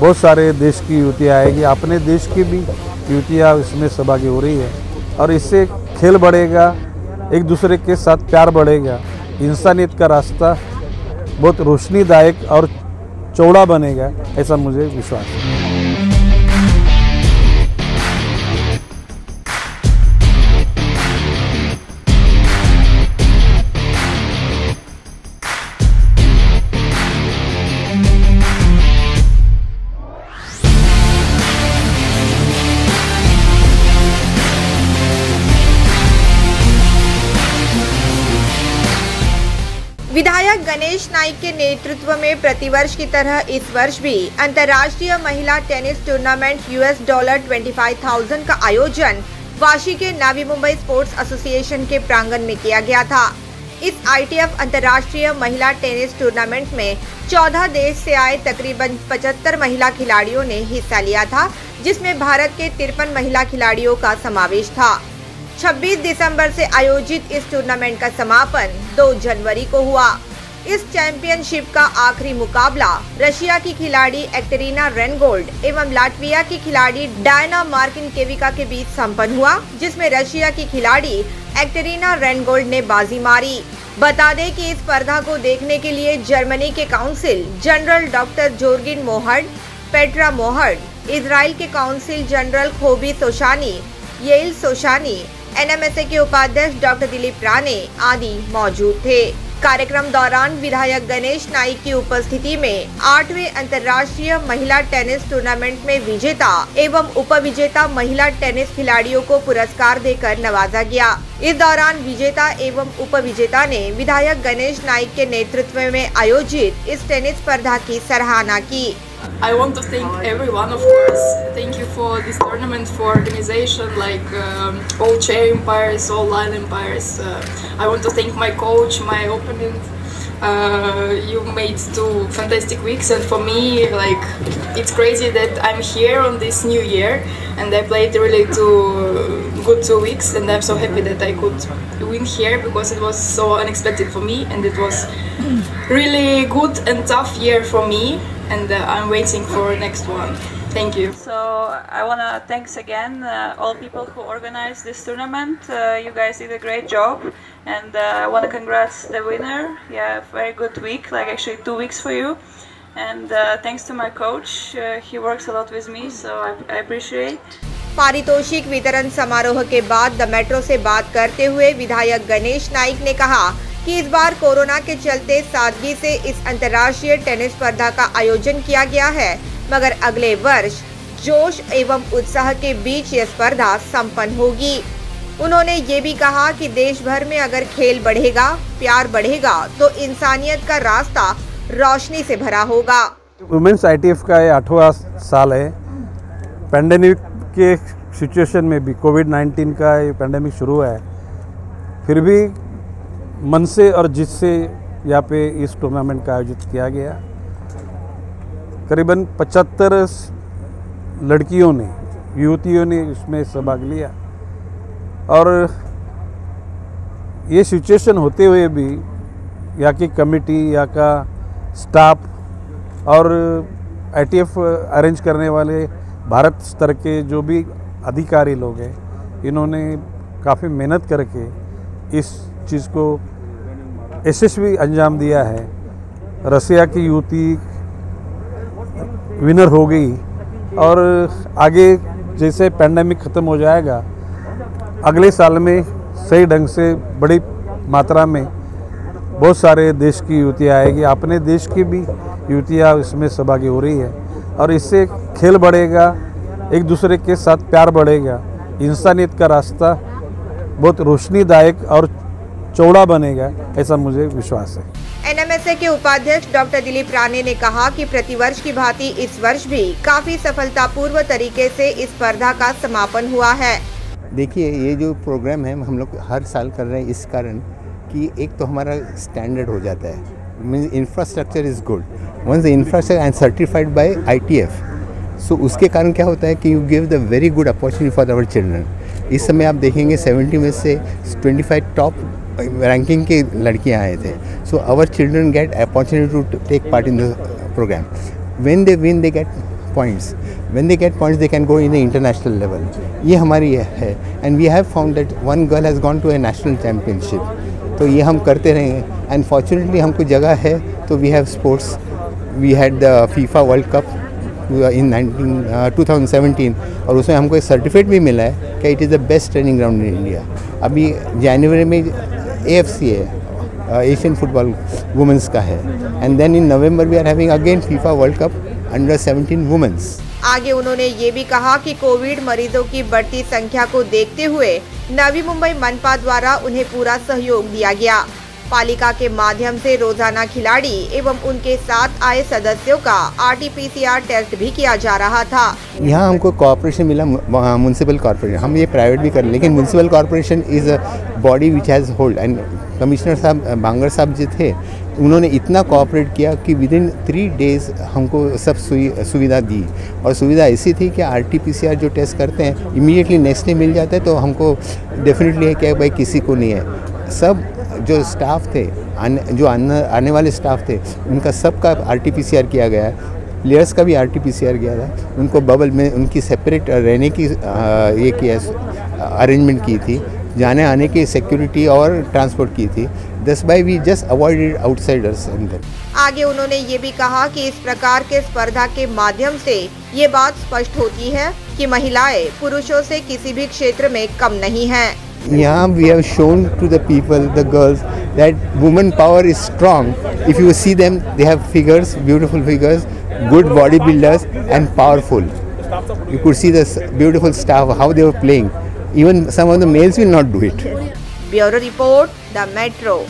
बहुत सारे देश की युवतियाँ आएगी, अपने देश की भी युवतियाँ इसमें सहभागी हो रही है। और इससे खेल बढ़ेगा, एक दूसरे के साथ प्यार बढ़ेगा। इंसानियत का रास्ता बहुत रोशनीदायक और चौड़ा बनेगा, ऐसा मुझे विश्वास है। विधायक गणेश नाइक के नेतृत्व में प्रतिवर्ष की तरह इस वर्ष भी अंतर्राष्ट्रीय महिला टेनिस टूर्नामेंट यूएस डॉलर 25,000 का आयोजन वाशी के नवी मुंबई स्पोर्ट्स एसोसिएशन के प्रांगण में किया गया था। इस आईटीएफ अंतर्राष्ट्रीय महिला टेनिस टूर्नामेंट में 14 देश से आए तकरीबन 75 महिला खिलाड़ियों ने हिस्सा लिया था जिसमें भारत के तिरपन महिला खिलाड़ियों का समावेश था। 26 दिसंबर से आयोजित इस टूर्नामेंट का समापन 2 जनवरी को हुआ। इस चैंपियनशिप का आखिरी मुकाबला रशिया की खिलाड़ी एक्टरीना रेनगोल्ड एवं लाटविया की खिलाड़ी डायना मार्किन केविका के बीच संपन्न हुआ, जिसमें रशिया की खिलाड़ी एक्टरीना रेनगोल्ड ने बाजी मारी। बता दें कि इस स्पर्धा को देखने के लिए जर्मनी के council general doctor Jurgen Morhard, Petra Morhard Israel के council general Kobbi Shoshani Yael Shoshani NMSA के उपाध्यक्ष डॉक्टर दिलीप राणे आदि मौजूद थे। कार्यक्रम दौरान विधायक गणेश नाइक की उपस्थिति में आठवें अंतर्राष्ट्रीय महिला टेनिस टूर्नामेंट में विजेता एवं उपविजेता महिला टेनिस खिलाड़ियों को पुरस्कार देकर नवाजा गया। इस दौरान विजेता एवं उपविजेता ने विधायक गणेश नाइक के नेतृत्व में आयोजित इस टेनिस स्पर्धा की सराहना की। I want to thank everyone, of course. Thank you for this tournament, for organization, like um, all chair umpires, all line empires. Uh, I want to thank my coach, my opponent. Uh, you made two fantastic weeks, and for me, like it's crazy that I'm here on this new year, and I played really two good two weeks, and I'm so happy that I could win here because it was so unexpected for me, and it was really good and tough year for me and uh, I'm waiting for next one. Thank you. So I want to thanks again uh, all people who organized this tournament. Uh, you guys did a great job, and uh, I want to congrats the winner. Yeah, very good week, like actually two weeks for you. And uh, thanks to my coach, uh, he works a lot with me, so I, I appreciate. पारितोषिक वितरण समारोह के बाद the metro से बात करते हुए विधायक गणेश नाइक ने कहा कि इस बार कोरोना के चलते सादगी से इस अंतर्राष्ट्रीय टेनिस स्पर्धा का आयोजन किया गया है, मगर अगले वर्ष जोश एवं उत्साह के बीच यह स्पर्धा संपन्न होगी। उन्होंने ये भी कहा कि देश भर में अगर खेल बढ़ेगा, प्यार बढ़ेगा तो इंसानियत का रास्ता रोशनी से भरा होगा। वुमेंस आईटीएफ का ये आठवां साल है। पैंडेमिक के सिचुएशन में भी कोविड 19 का ये पैंडेमिक शुरू है। फिर भी मन से और जिस से यहाँ पे इस टूर्नामेंट का आयोजित किया गया। करीबन 75 लड़कियों ने, युवतियों ने इसमें सहभाग लिया। और ये सिचुएशन होते हुए भी यहाँ की कमेटी यहाँ का स्टाफ और आईटीएफ अरेंज करने वाले भारत स्तर के जो भी अधिकारी लोग हैं, इन्होंने काफ़ी मेहनत करके इस चीज़ को यशस्वी अंजाम दिया है। रसिया की युवती विनर हो गई और आगे जैसे पैंडमिक ख़त्म हो जाएगा, अगले साल में सही ढंग से बड़ी मात्रा में बहुत सारे देश की युवतियाँ आएगी। अपने देश की भी युवतियाँ इसमें सहभागी हो रही है और इससे खेल बढ़ेगा, एक दूसरे के साथ प्यार बढ़ेगा। इंसानियत का रास्ता बहुत रोशनीदायक और चौड़ा बनेगा ऐसा मुझे विश्वास है। एनएमएसए के उपाध्यक्ष डॉक्टर दिलीप राणे ने कहा कि प्रतिवर्ष की भांति इस वर्ष भी काफ़ी सफलतापूर्व तरीके से इस स्पर्धा का समापन हुआ है। देखिए ये जो प्रोग्राम है हम लोग हर साल कर रहे हैं इस कारण कि एक तो हमारा स्टैंडर्ड हो जाता है। Means infrastructure is good once infrastructure and certified by ITF so उसके कारण क्या होता है कि you give the very good opportunity for our children इस समय आप देखेंगे 70 में से 25 टॉप रैंकिंग के लड़कियाँ आए थे। So our children get opportunity to take part in the program when they win they get points when they get points they can go in the international level ये हमारी है and we have found that one girl has gone to a national championship तो ये हम करते रहेंगे and हमको जगह है तो we have sports we had the FIFA World Cup in two thousand seventeen और उसमें हमको एक सर्टिफिकेट भी मिला है कि it is the best training ground in India अभी जनवरी में ए एफ़ सी है एशियन फुटबॉल वुमेंस का है. And then in November we are having again FIFA World Cup under 17 women's आगे उन्होंने ये भी कहा कि कोविड मरीजों की बढ़ती संख्या को देखते हुए नवी मुंबई मनपा द्वारा उन्हें पूरा सहयोग दिया गया। पालिका के माध्यम से रोज़ाना खिलाड़ी एवं उनके साथ आए सदस्यों का आरटीपीसीआर टेस्ट भी किया जा रहा था। यहाँ हमको कॉरपोरेशन मिला म्यूनसिपल कॉरपोरेशन हम ये प्राइवेट भी कर लेकिन municipal corporation is a body which has hold and commissioner साहब, बांगर साहब जो थे, उन्होंने इतना कोऑपरेट किया कि विद इन थ्री डेज़ हमको सब सुविधा दी। और सुविधा ऐसी थी कि R T P C R जो टेस्ट करते हैं इमीडिएटली नेक्स्ट डे मिल जाता है तो हमको डेफिनेटली है कि भाई किसी को नहीं है। सब जो स्टाफ थे आने जो आने आने वाले स्टाफ थे उनका सबका R T P C R किया गया है। प्लेयर्स का भी आर टी सी था उनको बबल में उनकी सेपरेट रहने की आ, ये किया अरेंजमेंट की थी। जाने आने की सिक्योरिटी और ट्रांसपोर्ट की थी। Thus by we just avoided outsiders अंदर आगे उन्होंने ये भी कहा कि इस प्रकार के स्पर्धा के माध्यम से ये बात स्पष्ट होती है कि महिलाएँ पुरुषों से किसी भी क्षेत्र में कम नहीं हैं। Yeah, we have shown to the people, the girls, that woman power is strong. If you see them, they have figures, beautiful figures, good bodybuilders, and powerful. You could see the beautiful staff, how they were playing. Even some of the males will not do it. Bureau Report, The Metro.